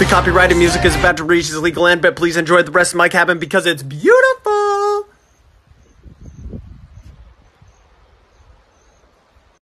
The copyrighted music is about to reach its legal end, but please enjoy the rest of my cabin because it's beautiful.